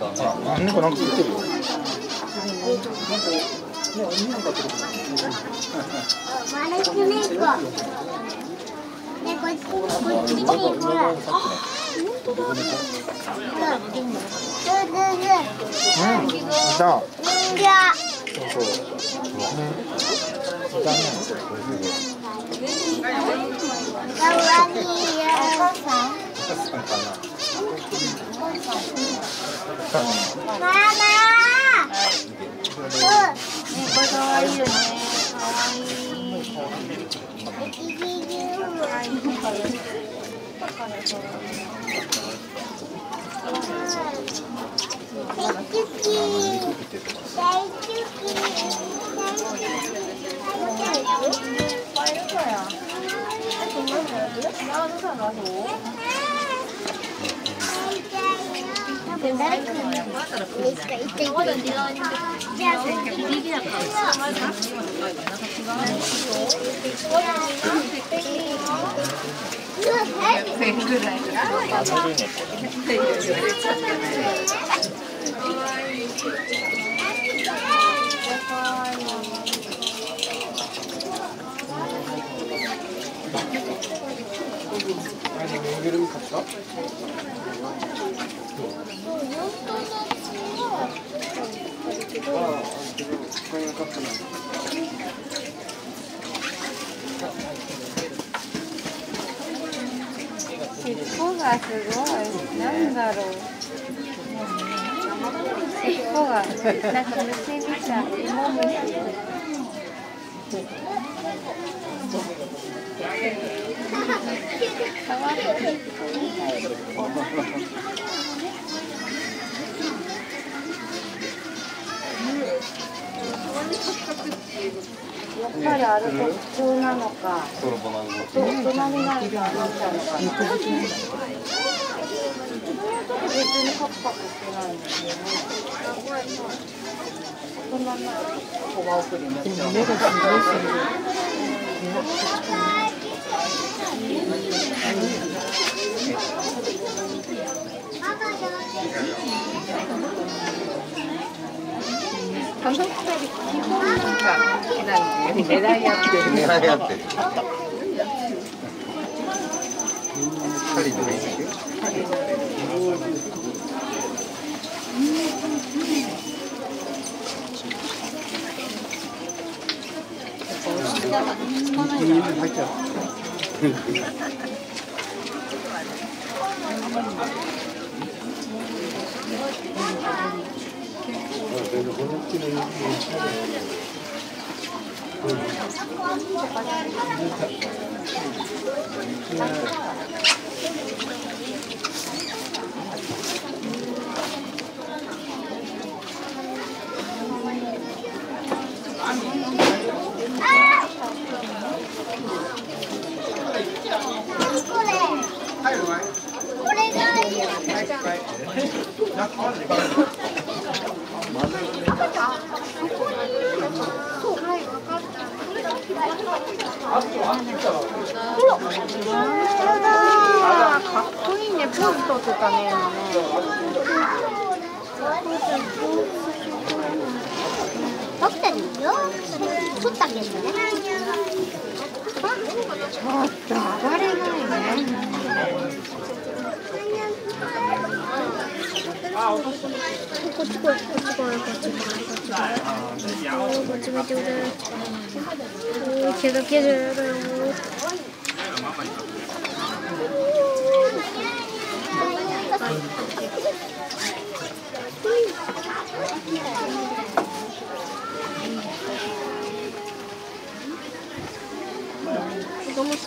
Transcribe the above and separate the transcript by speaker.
Speaker 1: あ猫なんか食ってるよ。うんいた
Speaker 2: 人形。
Speaker 1: そうそうねいたね
Speaker 2: かわいいよ。お母さん。
Speaker 1: さんかな
Speaker 2: ママ。うん。
Speaker 3: これ可愛いよね。可愛い。
Speaker 2: ギギギ大好き。大好誰かにいつか言っていてじゃあ
Speaker 1: 何ぬいぐるみ買った？
Speaker 3: 尻尾がすごい。なんだろう。尻尾が、なんか虫みたい。芋みた。い。やっぱりあれ特徴なのか。大人になるとあれみたいなのかな。別にパクパクしてないんでね。大人になると小顔送りになっちゃう。この二人基本なんかなんで狙い合ってる。
Speaker 1: 狙い合ってる二人でもいいけど入っちゃう
Speaker 2: これ。これがいい。
Speaker 3: あーかっこいいね。ポーズ取ってたね。今ね
Speaker 2: 撮ってるよ。撮ったけどね。
Speaker 3: ちょっと上がれないね。
Speaker 2: こっち来い、こっち来い、こっち来い、こっち来い、こっち来い。こっち見てくれ。おー、けどけどやだよ。子供